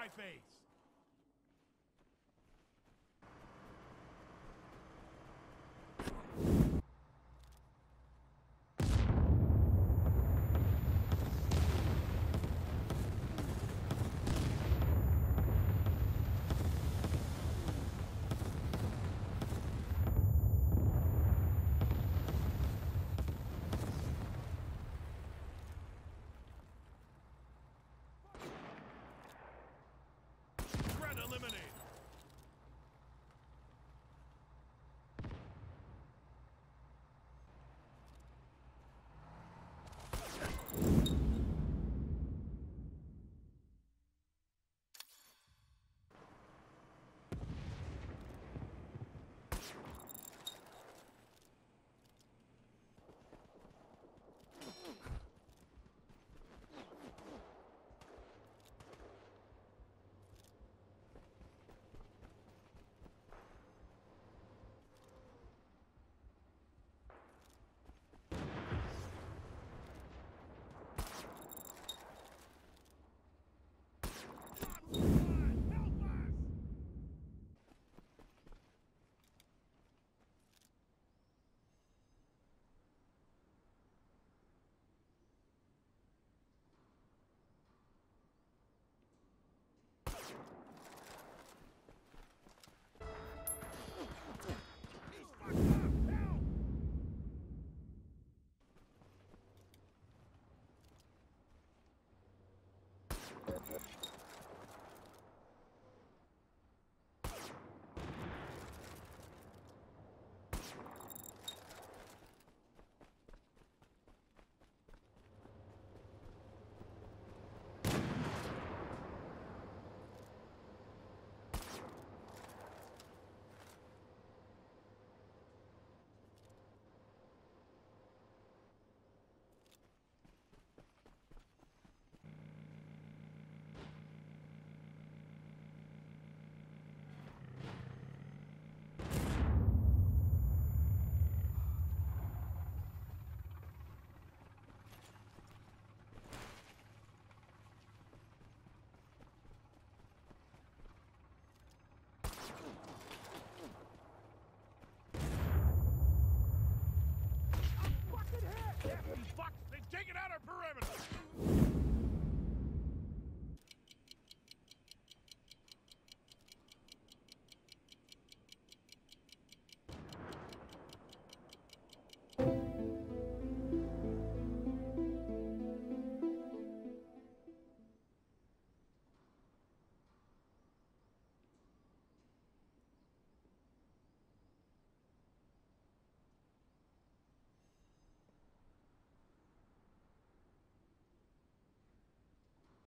my face! Captain Fox, they've taken out our perimeter!